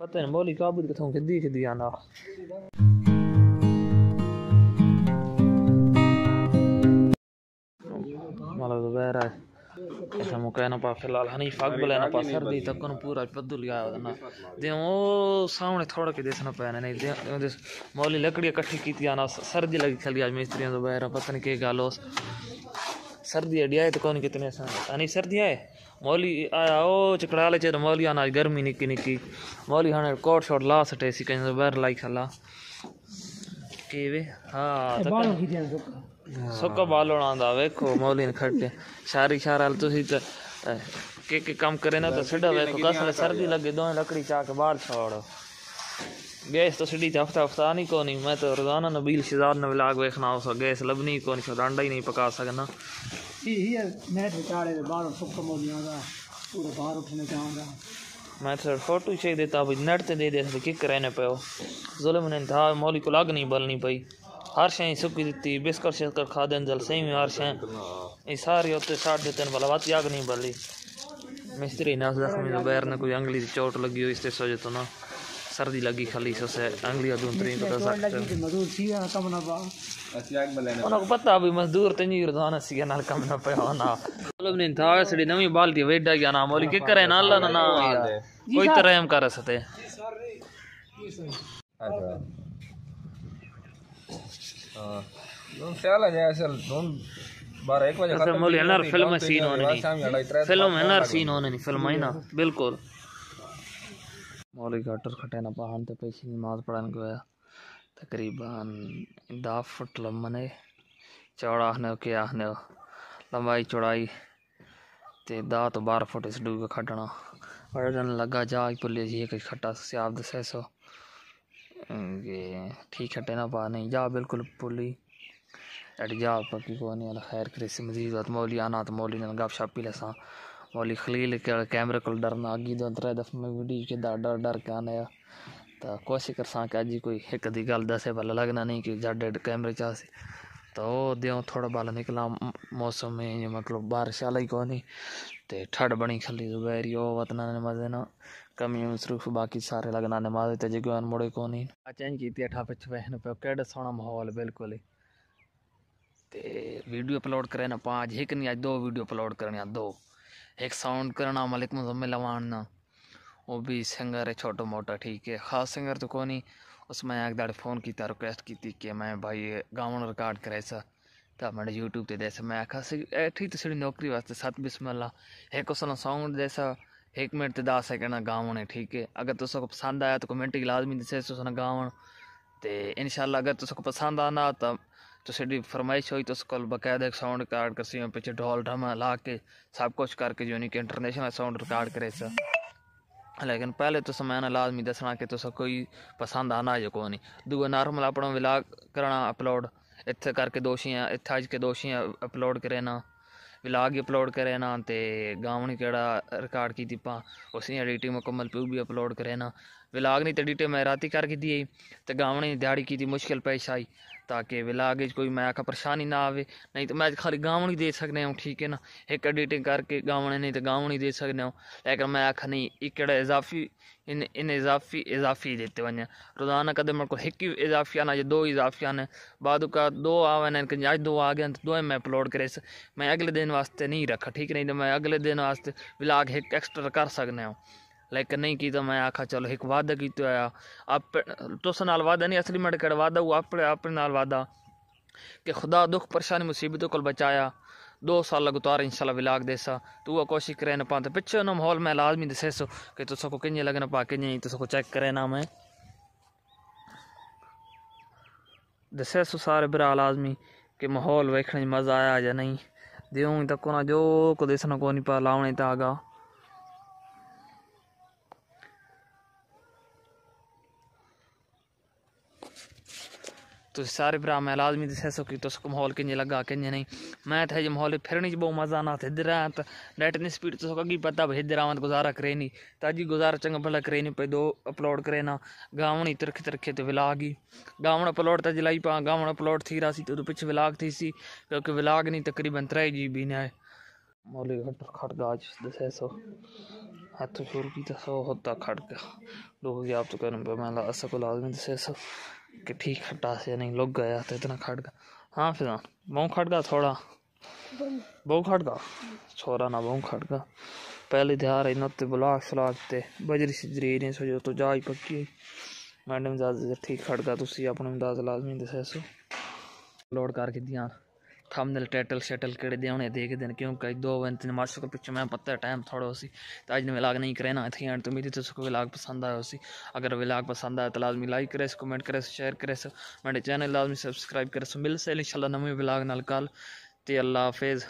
पता मौली काबूत किथों खिदी खिदी आना मतलब दोपहर है। ऐसा मुका ना पा, फ़िलहाल हनी फग बले ना पा, सर्दी तक न पूरा पद्दू लिया ना। दे ओ सामने थोड़ा के देसना पैना नहीं, दे दे मौली लकड़ी इकट्ठी की आना सर्दी लगी खली आज मिस्त्रियों दोपहर पता नहीं के गालो सर्दी अड़ी आए तो कौन कितने हनी सर्दी आए मौली आया ओ चकड़ा ले चेर मौली आना गर्मी निकी निकी मौली हाने कोट शॉट ला सटे सी कहीं बाहर लाई खला के वे हाँ तो बालो की देन सुका सुका बालो आंदा देखो मौली ने खट्टे। शारी शाराल तुसी तो के के काम करे ना तो सिडा सीधा देखो कसले सर्दी लगे दो लकड़ी चाक बाल बाहर छोड़ो। गैस तो सिडी तो हफ़्ता हफ़्ता नहीं कोनी मैं तो रोज़ाना नबील शिजाद ने व्लॉग देखना हो सो गैस लबनी को नहीं सो डांडा ही नहीं पका सकना। मैं तो फ़ोटो चाहिए देता, भाई नेट ते दे दे कि रहने पे जुल्म ने था मौली को लग नहीं बलनी पई। हर शइ सुकी दी बिस्कुट शिस्कुट खा देन जल, सही हर शइ ये सारी उत्ते साड़ देते हैं, भला बात याग नहीं बली। मिस्त्री ने जख्मी बैर ने कोई अंगली चोट लगी हुई, इससे सोचे तो ना। सर्दी लगी खाली से अंगली अदून तरी पता सकते उनको पता भी मजदूर तंजी रोज़ाना सी नाल कम ना पे होना मतलब नहीं था सड़ी नवी बाल्टी वेडा गया ना मोली के करे ना अल्लाह ना ना। कोई तरह हम कर सकते दोन त्याला जे असेल दोन बारा एक वाजे असल मोली हनर फ़िल्म सीन होने नहीं। फ़िल्म हनर सीन होने नहीं फ़िल्म है ना बिल्कुल। मौली गटर खटे ना पहान ते पैसे नमाज़ पढ़ने गया। तकरीबन दा फुट लम्बने चौड़ा आखने के आखने लंबाई चौड़ाई ते दा तो बारह फुट इस डूबे खटना। वड़न लगा, जा पुलिस जी कि खट्टा सियाब दसे सो। ठीक खटे ना पा, नहीं, जा बिल्कुल पुली। अड़ी जा पकी को नहीं खैर करे से मजीद मौली, आना तो मौली ने गप शप पी लेसा के कैमरे को डरना अगी दो त्रै दफ़े में वीडियो के डर डर डर के आने तो कोशिश कर सा कि अजी कोई एक दी गल दसे भला लगना नहीं कि जड कैमरे चा सी तो देव थोड़ा बाला निकला मौसम में मतलब बारिश ही कोनी ते ठंड बनी खली दोपहरी ओ वतना ने मज़े ना कमी मसरूफ बाकी सारे लगना नमाज़ ते जगवान मुड़े कोनी चेंज की अठा पिछ बहन पे केड़ा सोना माहौल बिल्कुल ही ते वीडियो अपलोड करे ना पाँच एक नहीं आज दो वीडियो अपलोड करने दो एक साउंड करना मलिक मुजम्मिल लवाना वो भी सिंगर है, छोटा मोटा, ठीक है। ख़ास सिंगर तो कौन, उसमें एक दाड़े फ़ोन किया रिक्वेस्ट की थी कि मैं भाई गावन रिकॉर्ड करे सा। तो मैंने यूट्यूब ते जैसे मैं आखा ठीक तो सिड़ी नौकरी वास्ते सत बिस्मिल्ला एक उसना साउंड जैसा, एक मिनट ते दस सेकंड गावन है, ठीक है। अगर तुस को पसंद आया तो कमेंट लाजमी दसे उसना गावन ते इनशाला अगर तुस को पसंद आना तो तो फरमाइश हुई तो उसको बाकायदा एक साउंड रिकॉर्ड कर सी पीछे ढोल, ढमा ला के सब कुछ करके जो कि इंटरनेशनल साउंड रिकॉर्ड करे सा। लेकिन पहले तो मैं ना लाजमी दसना कि तुस कोई पसंद आना जो को नहीं। दूआ, नॉर्मल अपना विलाग करना अपलोड इत्थे करके दोषियाँ इत्थे अज के दोषियाँ अपलोड करे ना। विलाग ही अपलोड करे ना, ते गावनी केड़ा रिकॉर्ड की पा, उसी एडिटिंग मुकम्मल पे भी अपलोड करे ना। विलाग नहीं तो एडिटिंग मैं राती करके दी तो गावनी दिहाड़ी की मुश्किल पेश आई, ताकि विलाग कोई मैं आखा परेशानी ना आवे। नहीं तो मैं खाली गावन ही दे सकने हूँ ठीक है ना? एक एडिटिंग करके गावन नहीं तो गावन ही दे सकने हूँ लेकिन मैं आखा, नहीं एक इजाफी, इन इन इजाफी इजाफी देते वन रोज़ाना कदे मेरे को एक ही इजाफी आना दो इजाफी आने बाद का दो आवे अज दो आ गए तो दो मैं अपलोड करे मैं अगले दिन वास्ते नहीं रखा, ठीक नहीं तो मैं अगले दिन वास्ते विलाग एक एक्स्ट्रा कर सकने हूँ लेकिन नहीं की तो मैं आखा, चलो एक वादा की तो आया। आप तुस नाल वादा नहीं, असली मेरे कड़ वादा, वो अपने अपने नाल वादा कि खुदा दुख, परेशानी, मुसीबतों को बचाया। दो साल लगातार इंशाल्लाह विलाग देसा तो वह कोशिश करे ना पा तो ना माहौल मैं लाजमी दसे सो कि तुस को किंजे लगना पा किंजे तुस को चेक करे ना मैं। दसे सो सारे बिरा लाजमी कि माहौल वेखने मज़ा आया या नहीं। देऊँ तक ना, जो को नहीं पा लावने तागा तो सारे भरा मैं लाजमी दसो कि, तुस माहौल किंज लगा किंज नहीं। मैं तो जो माहौल फिरने बहुत मज़ा आना इधर आया तो नेट इतनी स्पीड, तुस अगी पता भाई, इधर आवा गुजारा करे नहीं तो अजी गुजारा चंगा भला करे नहीं पे दो अपलोड करे ना। गावन ही तरखे तरखे तो विलाग ही। गावन अपलोड तो जलाई पा गावन अपलोड थी रहा तो पिछे विलाग थी सी क्योंकि विलाग नहीं तकरीबन त्रै जी बी ने मौली खट गाज हाथ की सौ होता खड़ गया लोग आप तो मैं को लाजमी कि ठीक खट्टा से नहीं लोग गया तो इतना गया। हाँ फिर बहु खड़ गया थोड़ा। बहु गया? छोरा ना बहु खड़ गया। पहले ध्यान इन ते बुलाक शलाक ते। बजरी सिजरी नहीं सोचो तो जा ही पक्की। मैडम ज़्यादा ठीक खड़ गया अपने अंदाज लाजमी दसे सो लोड करके ध्यान थंबनेल टाइटल शटल केड़े दे होने देख देन क्योंकि दो बिन्न तीन के पिछले मैं पता है टाइम थोड़ा उसी तो अज व्लाग नहीं करे ना एंड तो मेरी तो उसको पसंद आया उसी अगर विलाग पसंद आया तो लाजमी लाइक करे कमेंट करे शेयर करे मेरे चैनल लाजमी सब्सक्राइब करे सो मिल से इंशाल्लाह नवे व्लाग नाल कल। ते अल्लाह हाफिज़।